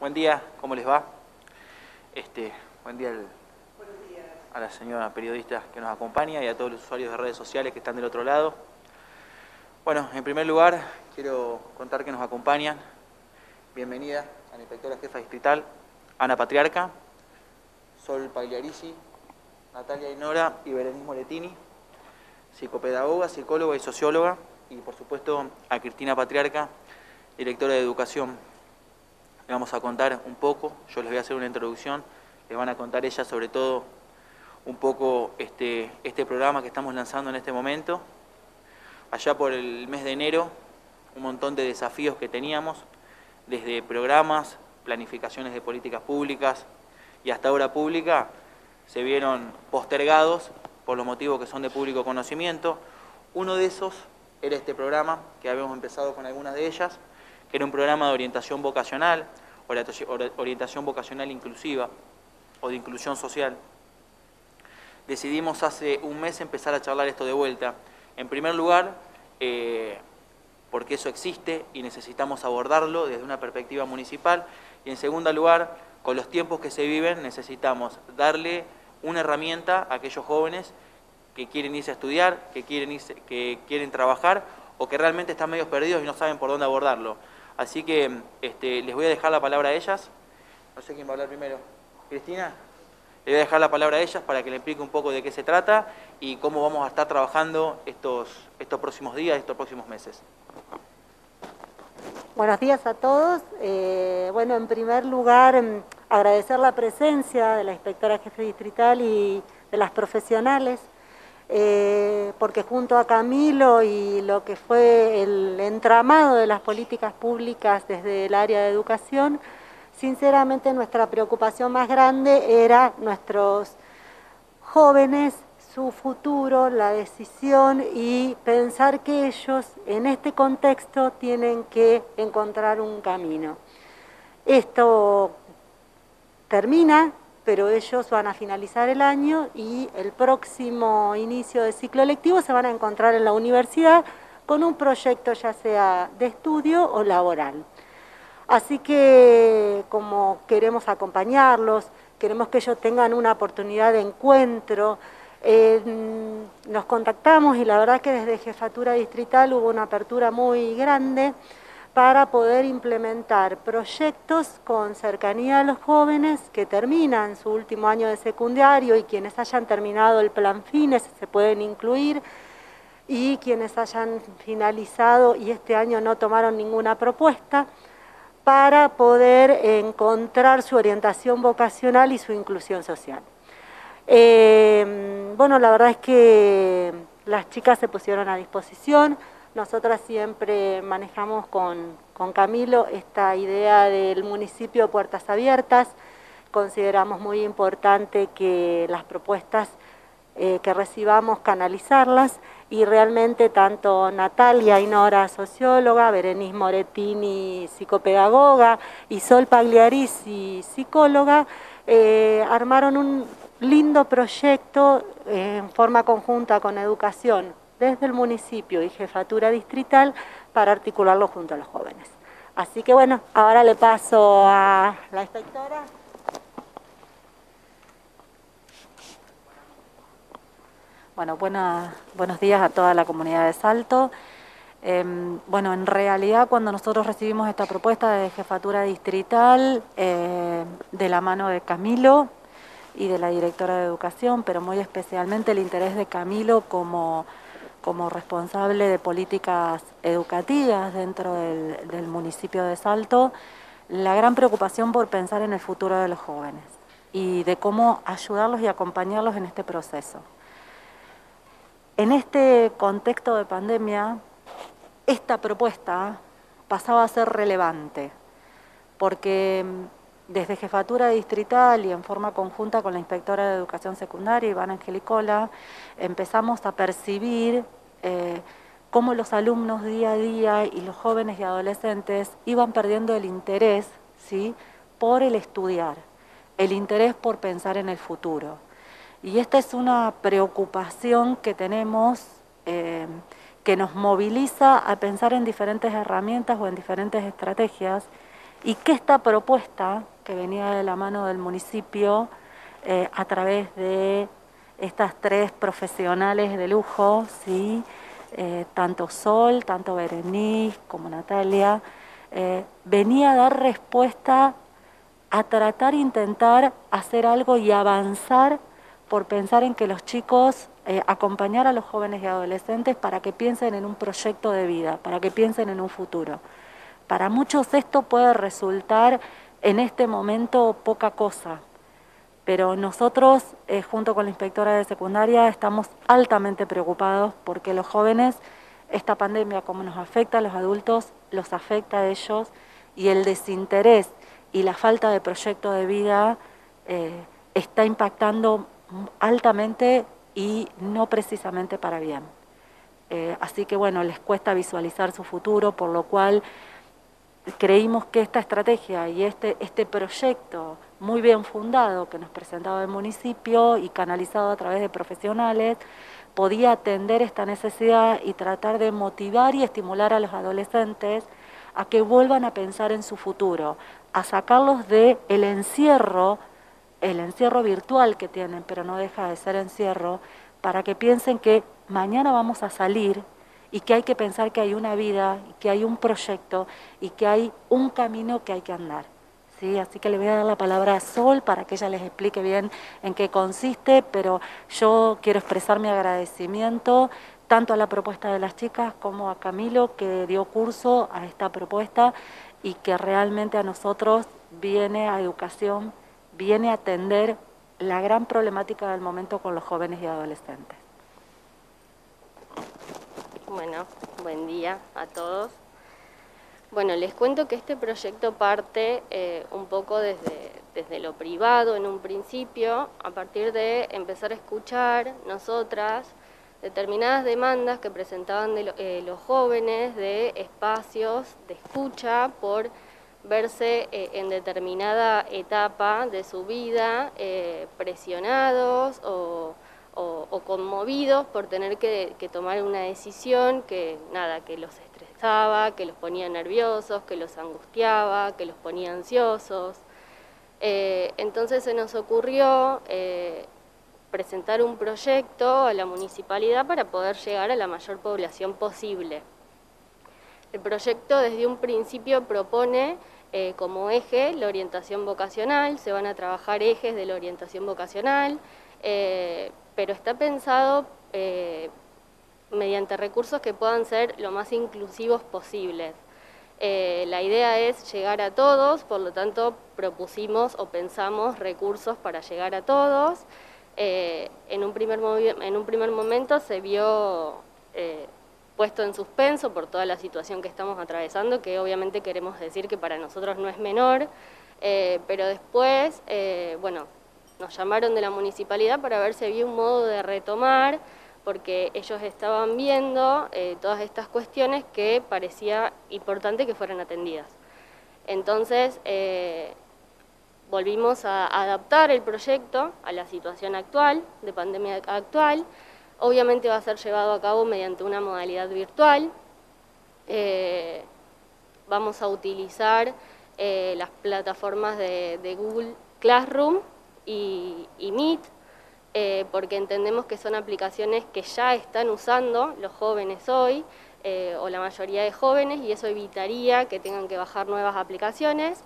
buen día, ¿cómo les va? Este, buen día, a la señora periodista que nos acompaña y a todos los usuarios de redes sociales que están del otro lado. Bueno, en primer lugar, quiero contar que nos acompañan. Bienvenida a la inspectora jefa distrital, Ana Patriarca, Sol Pagliarisi, Natalia Inora y Berenice Moletini, psicopedagoga, psicóloga y socióloga, y por supuesto a Cristina Patriarca, directora de Educación vamos a contar un poco, yo les voy a hacer una introducción, les van a contar ella sobre todo un poco este, este programa que estamos lanzando en este momento. Allá por el mes de enero, un montón de desafíos que teníamos, desde programas, planificaciones de políticas públicas y hasta ahora pública, se vieron postergados por los motivos que son de público conocimiento. Uno de esos era este programa, que habíamos empezado con algunas de ellas, que era un programa de orientación vocacional, orientación vocacional inclusiva o de inclusión social. Decidimos hace un mes empezar a charlar esto de vuelta. En primer lugar, eh, porque eso existe y necesitamos abordarlo desde una perspectiva municipal. Y en segundo lugar, con los tiempos que se viven, necesitamos darle una herramienta a aquellos jóvenes que quieren irse a estudiar, que quieren, que quieren trabajar o que realmente están medio perdidos y no saben por dónde abordarlo. Así que este, les voy a dejar la palabra a ellas. No sé quién va a hablar primero. Cristina, le voy a dejar la palabra a ellas para que le explique un poco de qué se trata y cómo vamos a estar trabajando estos, estos próximos días, estos próximos meses. Buenos días a todos. Eh, bueno, en primer lugar, em, agradecer la presencia de la inspectora jefe distrital y de las profesionales eh, porque junto a Camilo y lo que fue el entramado de las políticas públicas desde el área de educación, sinceramente nuestra preocupación más grande era nuestros jóvenes, su futuro, la decisión y pensar que ellos en este contexto tienen que encontrar un camino. Esto termina pero ellos van a finalizar el año y el próximo inicio de ciclo lectivo se van a encontrar en la universidad con un proyecto ya sea de estudio o laboral. Así que como queremos acompañarlos, queremos que ellos tengan una oportunidad de encuentro, eh, nos contactamos y la verdad que desde Jefatura Distrital hubo una apertura muy grande para poder implementar proyectos con cercanía a los jóvenes que terminan su último año de secundario y quienes hayan terminado el plan FINES se pueden incluir y quienes hayan finalizado y este año no tomaron ninguna propuesta para poder encontrar su orientación vocacional y su inclusión social. Eh, bueno, la verdad es que las chicas se pusieron a disposición, nosotras siempre manejamos con, Camilo esta idea del municipio puertas abiertas. Consideramos muy importante que las propuestas eh, que recibamos canalizarlas y realmente tanto Natalia Inora, socióloga, Berenice Moretini, psicopedagoga y Sol Pagliarisi, psicóloga, eh, armaron un lindo proyecto eh, en forma conjunta con educación desde el municipio y jefatura distrital para articularlo junto a los jóvenes. Así que bueno, ahora le paso a la inspectora. Bueno, buenos días a toda la comunidad de Salto. Em, bueno, en realidad cuando nosotros recibimos esta propuesta de jefatura distrital, eh, de la mano de Camilo y de la directora de educación, pero muy especialmente el interés de Camilo como como responsable de políticas educativas dentro del, municipio de Salto, la gran preocupación por pensar en el futuro de los jóvenes y de cómo ayudarlos y acompañarlos en este proceso. En este contexto de pandemia, esta propuesta pasaba a ser relevante, porque desde Jefatura Distrital y en forma conjunta con la Inspectora de Educación Secundaria, Iván Angelicola, empezamos a percibir eh, cómo los alumnos día a día y los jóvenes y adolescentes iban perdiendo el interés ¿sí? por el estudiar, el interés por pensar en el futuro. Y esta es una preocupación que tenemos, eh, que nos moviliza a pensar en diferentes herramientas o en diferentes estrategias y que esta propuesta, que venía de la mano del municipio, eh, a través de estas tres profesionales de lujo, ¿sí? Eh, tanto Sol, tanto Berenice como Natalia, eh, venía a dar respuesta a tratar, intentar hacer algo y avanzar por pensar en que los chicos, acompañar a los jóvenes y adolescentes para que piensen en un proyecto de vida, para que piensen en un futuro. Para muchos esto puede resultar en este momento poca cosa, pero nosotros, eh, junto con la inspectora de secundaria, estamos altamente preocupados porque los jóvenes, esta pandemia como nos afecta a los adultos, los afecta a ellos y el desinterés y la falta de proyecto de vida eh, está impactando altamente y no precisamente para bien. Eh, así que bueno, les cuesta visualizar su futuro, por lo cual creímos que esta estrategia y este, este proyecto muy bien fundado que nos presentaba el municipio y canalizado a través de profesionales, podía atender esta necesidad y tratar de motivar y estimular a los adolescentes a que vuelvan a pensar en su futuro, a sacarlos del el encierro, el encierro virtual que tienen, pero no deja de ser encierro, para que piensen que mañana vamos a salir y que hay que pensar que hay una vida, que hay un proyecto y que hay un camino que hay que andar. ¿Sí? Así que le voy a dar la palabra a Sol para que ella les explique bien en qué consiste, pero yo quiero expresar mi agradecimiento tanto a la propuesta de las chicas como a Camilo que dio curso a esta propuesta y que realmente a nosotros viene a educación, viene a atender la gran problemática del momento con los jóvenes y adolescentes. Bueno, buen día a todos. Bueno, les cuento que este proyecto parte eh, un poco desde, desde lo privado en un principio, a partir de empezar a escuchar nosotras determinadas demandas que presentaban de eh, los jóvenes de espacios de escucha por verse eh, en determinada etapa de su vida eh, presionados o, conmovidos por tener que, tomar una decisión que nada, que los estresaba, que los ponía nerviosos, que los angustiaba, que los ponía ansiosos. entonces se nos ocurrió presentar un proyecto a la municipalidad para poder llegar a la mayor población posible. El proyecto desde un principio propone eh, como eje la orientación vocacional, se van a trabajar ejes de la orientación vocacional, eh, pero está pensado eh, mediante recursos que puedan ser lo más inclusivos posibles. la idea es llegar a todos, por lo tanto propusimos o pensamos recursos para llegar a todos. Eh, en, un primer momento se vio eh, puesto en suspenso por toda la situación que estamos atravesando, que obviamente queremos decir que para nosotros no es menor, eh, pero después, bueno, nos llamaron de la municipalidad para ver si había un modo de retomar, porque ellos estaban viendo todas estas cuestiones que parecía importante que fueran atendidas. Entonces, volvimos a adaptar el proyecto a la situación actual, de pandemia actual. Obviamente va a ser llevado a cabo mediante una modalidad virtual. Eh, vamos a utilizar eh, las plataformas de, Google Classroom y, Meet, eh, porque entendemos que son aplicaciones que ya están usando los jóvenes hoy, o la mayoría de jóvenes, y eso evitaría que tengan que bajar nuevas aplicaciones.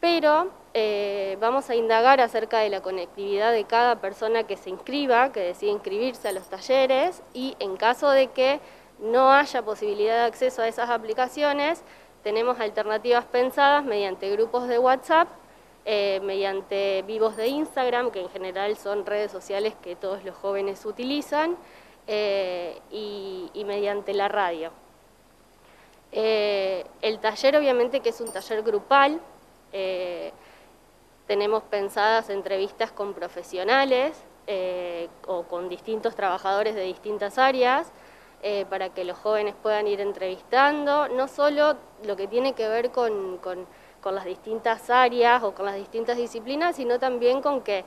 Pero eh, vamos a indagar acerca de la conectividad de cada persona que se inscriba, que decide inscribirse a los talleres y en caso de que no haya posibilidad de acceso a esas aplicaciones, tenemos alternativas pensadas mediante grupos de WhatsApp, eh, mediante vivos de Instagram, que en general son redes sociales que todos los jóvenes utilizan, eh, y, mediante la radio. el taller obviamente que es un taller grupal, eh, tenemos pensadas entrevistas con profesionales eh, o con distintos trabajadores de distintas áreas eh, para que los jóvenes puedan ir entrevistando, no solo lo que tiene que ver con, las distintas áreas o con las distintas disciplinas, sino también con que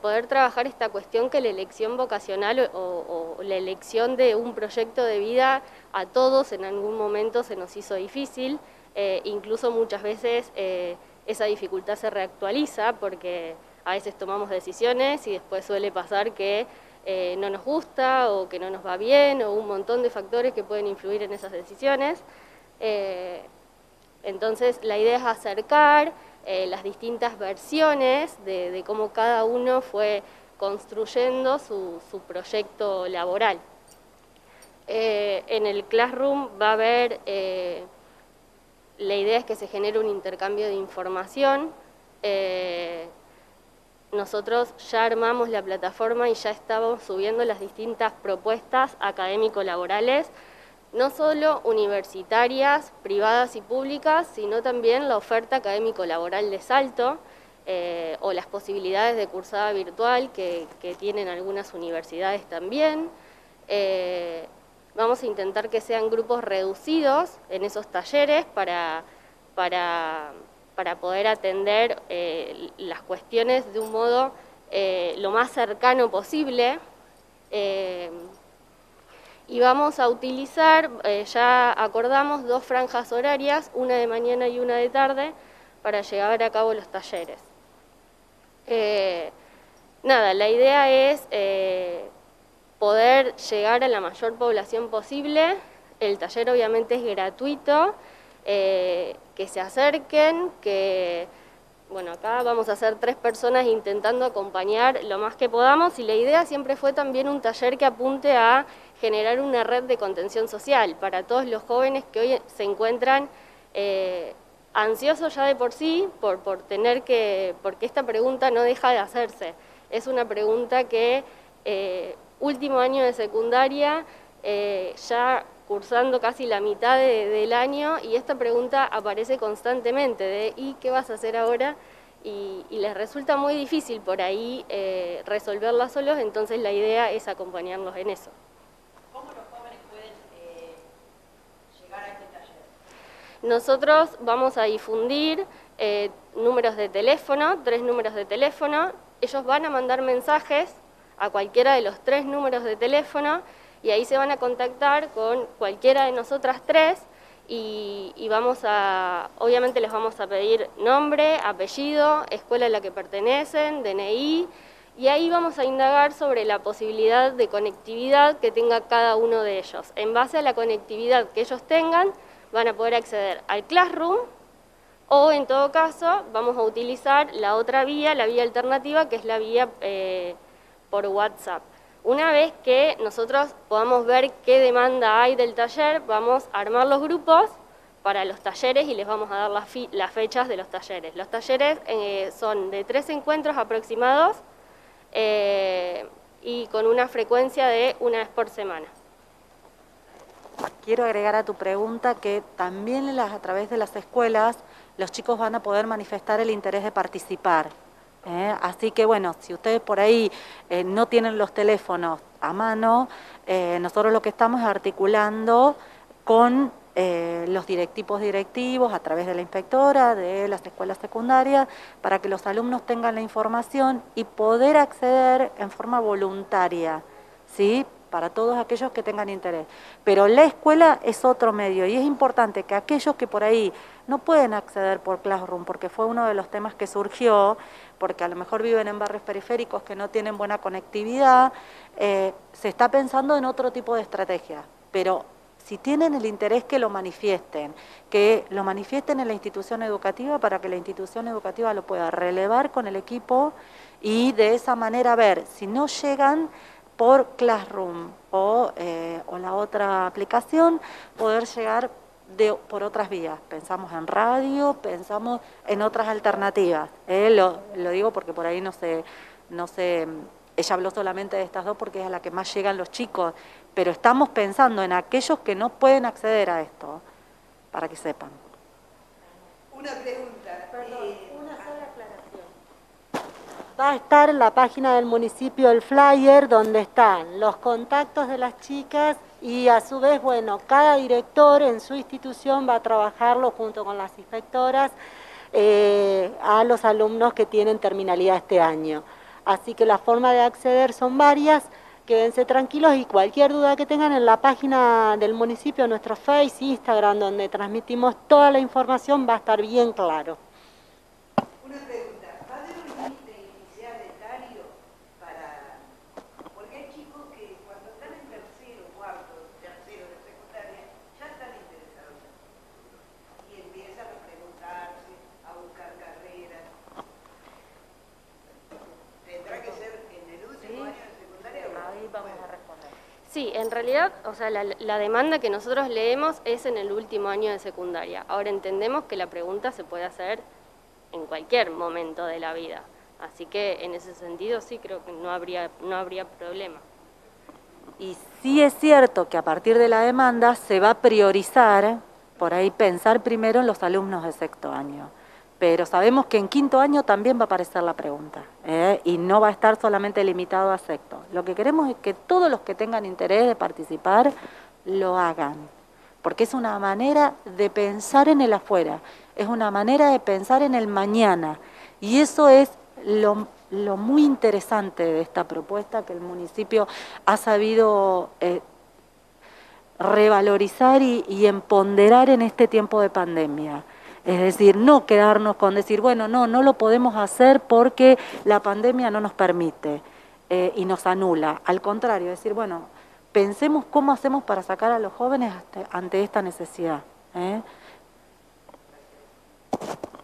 poder trabajar esta cuestión que la elección vocacional o, la elección de un proyecto de vida a todos en algún momento se nos hizo difícil, eh, incluso muchas veces eh, esa dificultad se reactualiza porque a veces tomamos decisiones y después suele pasar que eh, no nos gusta o que no nos va bien o un montón de factores que pueden influir en esas decisiones. Entonces la idea es acercar las distintas versiones de, cómo cada uno fue construyendo su, proyecto laboral. en el Classroom va a haber la idea es que se genere un intercambio de información. Eh, nosotros ya armamos la plataforma y ya estamos subiendo las distintas propuestas académico-laborales, no solo universitarias, privadas y públicas, sino también la oferta académico-laboral de Salto eh, o las posibilidades de cursada virtual que, tienen algunas universidades también. Eh, Vamos a intentar que sean grupos reducidos en esos talleres para, para, poder atender eh, las cuestiones de un modo lo más cercano posible. Eh, y vamos a utilizar, ya acordamos, dos franjas horarias, una de mañana y una de tarde, para llevar a cabo los talleres. nada, la idea es poder llegar a la mayor población posible. El taller obviamente es gratuito, eh, que se acerquen, que, bueno, acá vamos a ser tres personas intentando acompañar lo más que podamos y la idea siempre fue también un taller que apunte a generar una red de contención social para todos los jóvenes que hoy se encuentran eh, ansiosos ya de por sí por, por tener que, porque esta pregunta no deja de hacerse. Es una pregunta que eh, último año de secundaria, eh, ya cursando casi la mitad del año, y esta pregunta aparece constantemente de ¿y qué vas a hacer ahora? Y, les resulta muy difícil por ahí eh, resolverla solos, entonces la idea es acompañarlos en eso. ¿Cómo los jóvenes pueden eh, llegar a este taller? Nosotros vamos a difundir números de teléfono, tres números de teléfono, ellos van a mandar mensajes a cualquiera de los tres números de teléfono y ahí se van a contactar con cualquiera de nosotras tres y, vamos a, obviamente les vamos a pedir nombre, apellido, escuela a la que pertenecen, DNI, y ahí vamos a indagar sobre la posibilidad de conectividad que tenga cada uno de ellos. En base a la conectividad que ellos tengan, van a poder acceder al Classroom o en todo caso vamos a utilizar la otra vía, la vía alternativa, que es la vía eh, por WhatsApp. Una vez que nosotros podamos ver qué demanda hay del taller, vamos a armar los grupos para los talleres y les vamos a dar las, fechas de los talleres. Los talleres eh, son de tres encuentros aproximados eh, y con una frecuencia de una vez por semana. Quiero agregar a tu pregunta que también a través de las escuelas los chicos van a poder manifestar el interés de participar. ¿Eh? Así que bueno, si ustedes por ahí eh, no tienen los teléfonos a mano, eh, nosotros lo que estamos es articulando con los directivos directivos a través de la inspectora de las escuelas secundarias para que los alumnos tengan la información y poder acceder en forma voluntaria, ¿sí? Para todos aquellos que tengan interés. Pero la escuela es otro medio y es importante que aquellos que por ahí no pueden acceder por Classroom, porque fue uno de los temas que surgió, porque a lo mejor viven en barrios periféricos que no tienen buena conectividad, eh, se está pensando en otro tipo de estrategia. Pero si tienen el interés que lo manifiesten, que lo manifiesten en la institución educativa para que la institución educativa lo pueda relevar con el equipo y de esa manera ver si no llegan por Classroom o, eh, o la otra aplicación, poder llegar de, por otras vías. Pensamos en radio, pensamos en otras alternativas. ¿eh? Lo, lo, digo porque por ahí no sé, no sé, ella habló solamente de estas dos porque es a la que más llegan los chicos, pero estamos pensando en aquellos que no pueden acceder a esto, para que sepan. Una pregunta. Eh, sola aclaración. Va a estar en la página del municipio el flyer donde están los contactos de las chicas y a su vez, bueno, cada director en su institución va a trabajarlo junto con las inspectoras eh, a los alumnos que tienen terminalidad este año. Así que la forma de acceder son varias. quédense tranquilos y cualquier duda que tengan en la página del municipio, nuestro Face, Instagram, donde transmitimos toda la información, va a estar bien claro. Una pregunta, ¿va a haber un límite inicial etario para...? Porque hay chicos que cuando están en tercero, cuarto, tercero de secundaria, ya están interesados en el futuro. Y empiezan a preguntarse, a buscar carreras. ¿Tendrá que ser en el último año de secundaria o Ahí vamos a responder. Sí, en realidad, o sea, la, la demanda que nosotros leemos es en el último año de secundaria. Ahora entendemos que la pregunta se puede hacer en cualquier momento de la vida. Así que en ese sentido sí creo que no habría, no habría problema. Y sí es cierto que a partir de la demanda se va a priorizar, por ahí pensar primero en los alumnos de sexto año. Pero sabemos que en quinto año también va a aparecer la pregunta ¿eh? y no va a estar solamente limitado a sexto. Lo que queremos es que todos los que tengan interés de participar lo hagan, porque es una manera de pensar en el afuera, es una manera de pensar en el mañana y eso es lo, muy interesante de esta propuesta que el municipio ha sabido eh, revalorizar y, y empoderar en este tiempo de pandemia. Es decir, no quedarnos con decir, bueno, no, no lo podemos hacer porque la pandemia no nos permite eh, y nos anula. Al contrario, decir, bueno, pensemos cómo hacemos para sacar a los jóvenes ante, ante esta necesidad. ¿eh?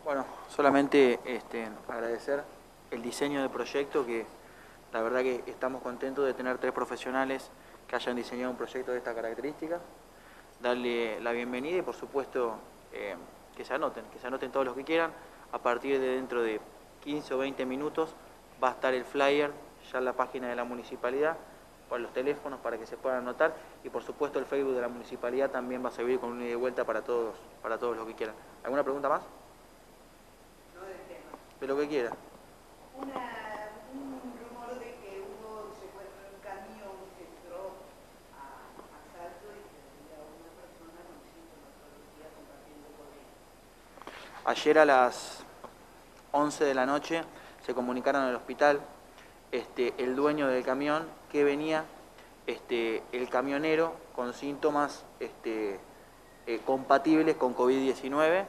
Bueno, solamente este, agradecer el diseño del proyecto, que la verdad que estamos contentos de tener tres profesionales que hayan diseñado un proyecto de esta característica, darle la bienvenida y por supuesto eh, que se anoten, que se anoten todos los que quieran, a partir de dentro de 15 o 20 minutos va a estar el flyer ya en la página de la municipalidad, por los teléfonos para que se puedan anotar y por supuesto el Facebook de la municipalidad también va a servir con un ida y vuelta para todos, para todos los que quieran. ¿Alguna pregunta más? no del tema? De lo que quiera. Una, un rumor de que hubo secuestro de un camión que entró a, a Salto y que había una persona con síntomas todos los días compartiendo con él. Ayer a las 11 de la noche se comunicaron al hospital este, el dueño del camión que venía este, el camionero con síntomas este, eh, compatibles con COVID-19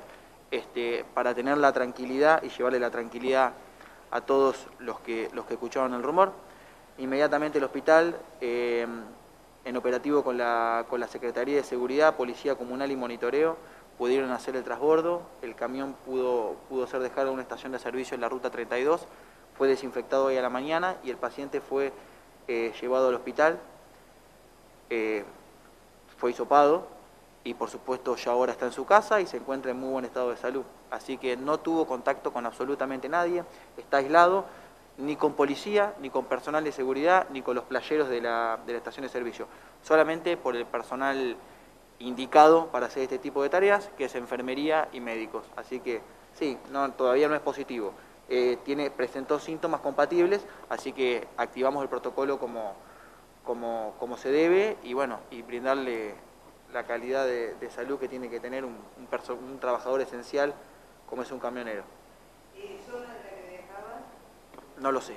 este, para tener la tranquilidad y llevarle la tranquilidad a todos los que, los que escucharon el rumor. Inmediatamente el hospital, eh, en operativo con la, con la Secretaría de Seguridad, Policía Comunal y Monitoreo, pudieron hacer el transbordo, el camión pudo, pudo ser dejado en una estación de servicio en la ruta 32, fue desinfectado hoy a la mañana y el paciente fue eh, llevado al hospital, eh, fue hisopado y por supuesto ya ahora está en su casa y se encuentra en muy buen estado de salud. Así que no tuvo contacto con absolutamente nadie, está aislado, ni con policía, ni con personal de seguridad, ni con los playeros de la, de la estación de servicio, solamente por el personal indicado para hacer este tipo de tareas, que es enfermería y médicos. Así que sí, no, todavía no es positivo. Eh, tiene, presentó síntomas compatibles, así que activamos el protocolo como, como, como se debe y bueno, y brindarle la calidad de, de salud que tiene que tener un, un, trabajador esencial como es un camionero. ¿Y zona de la que dejaban? No lo sé,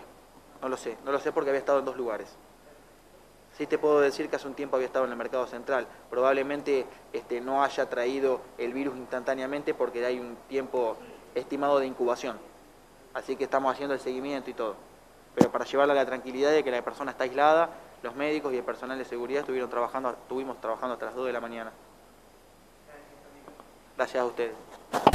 no lo sé, no lo sé porque había estado en dos lugares. Sí te puedo decir que hace un tiempo había estado en el mercado central. Probablemente este, no haya traído el virus instantáneamente porque hay un tiempo estimado de incubación. Así que estamos haciendo el seguimiento y todo. Pero para llevarle la tranquilidad de que la persona está aislada, los médicos y el personal de seguridad estuvieron trabajando, estuvimos trabajando hasta las 2 de la mañana. Gracias a ustedes.